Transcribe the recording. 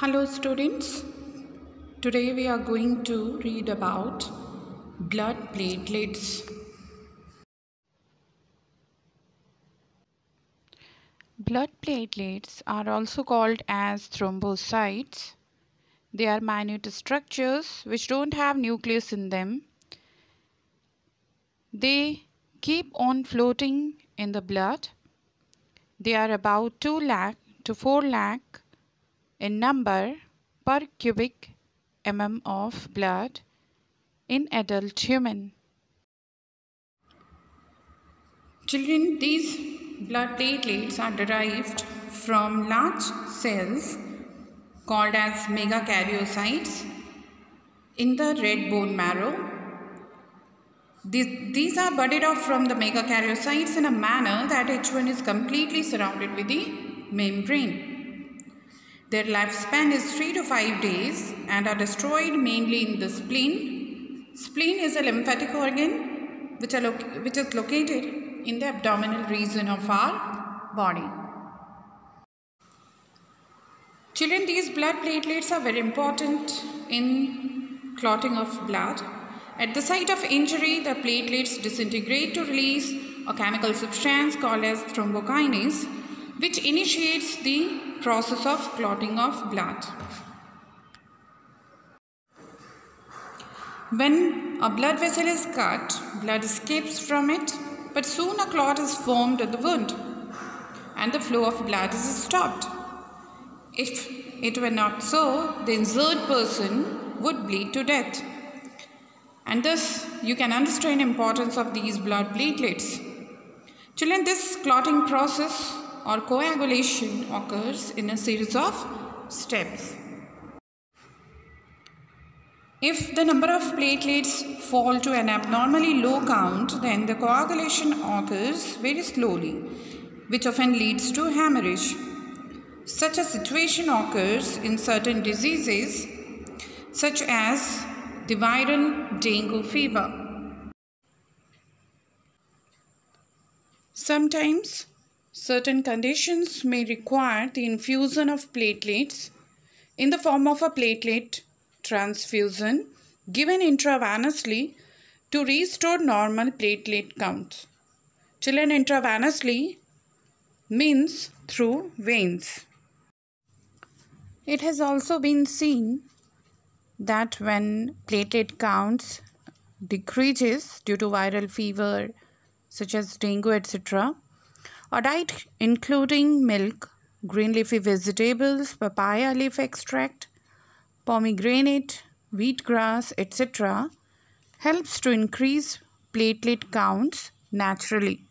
Hello students. Today we are going to read about blood platelets. Blood platelets are also called as thrombocytes. They are minute structures which don't have nucleus in them. They keep on floating in the blood. They are about 2 lakh to 4 lakh in number per cubic mm of blood in adult human. Children, these blood platelets are derived from large cells called as megakaryocytes in the red bone marrow. These are budded off from the megakaryocytes in a manner that each one is completely surrounded with the membrane. Their lifespan is 3 to 5 days and are destroyed mainly in the spleen. Spleen is a lymphatic organ which, which is located in the abdominal region of our body. Children, these blood platelets are very important in clotting of blood. At the site of injury, the platelets disintegrate to release a chemical substance called as thrombokinase, which initiates the process of clotting of blood. When a blood vessel is cut, blood escapes from it, but soon a clot is formed in the wound and the flow of blood is stopped. If it were not so, the injured person would bleed to death. And thus, you can understand importance of these blood platelets. Children, this clotting process or coagulation occurs in a series of steps. If the number of platelets fall to an abnormally low count, then the coagulation occurs very slowly, which often leads to hemorrhage. Such a situation occurs in certain diseases, such as the viral dengue fever. Sometimes Certain conditions may require the infusion of platelets in the form of a platelet transfusion given intravenously to restore normal platelet count. Children intravenously means through veins. It has also been seen that when platelet counts decreases due to viral fever such as dengue etc a diet including milk, green leafy vegetables, papaya leaf extract, pomegranate, wheatgrass, etc. helps to increase platelet counts naturally.